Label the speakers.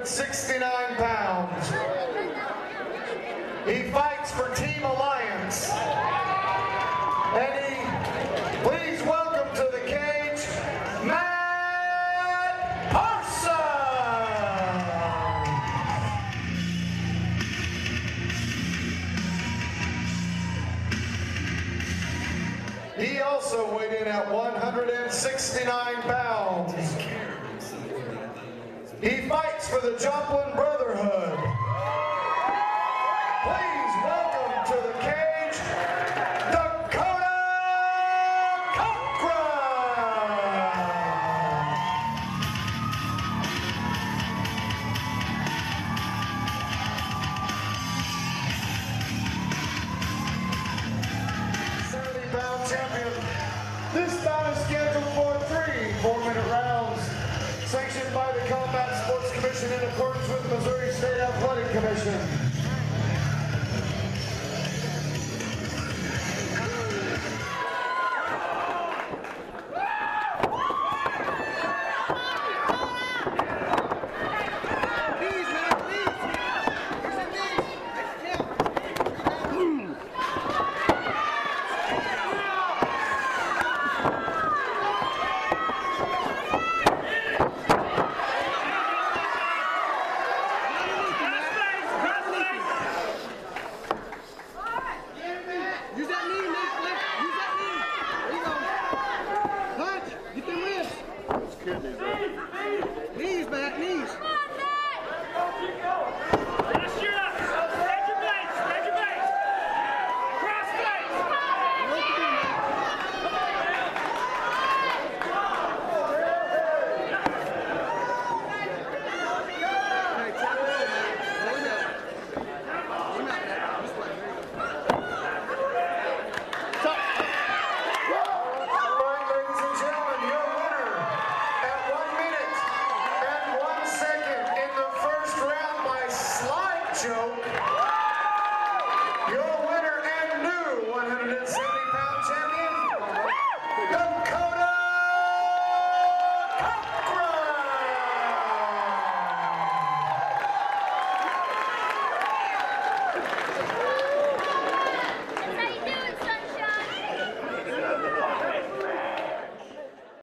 Speaker 1: 169 pounds. He fights for Team Alliance. And he, please welcome to the cage, Matt Parson. He also weighed in at 169 pounds. He fights for the Joplin Brotherhood. Please welcome to the cage, Dakota Cochran. Seventy-pound champion. This bout is scheduled for three four-minute rounds, sanctioned by the Combat Sports Commission in accordance with Missouri State Athletic Commission.
Speaker 2: Go. Punch. Get them ribs. Knees, Matt. Knees.
Speaker 1: show. Your winner and new 170-pound champion, Dakota Cup.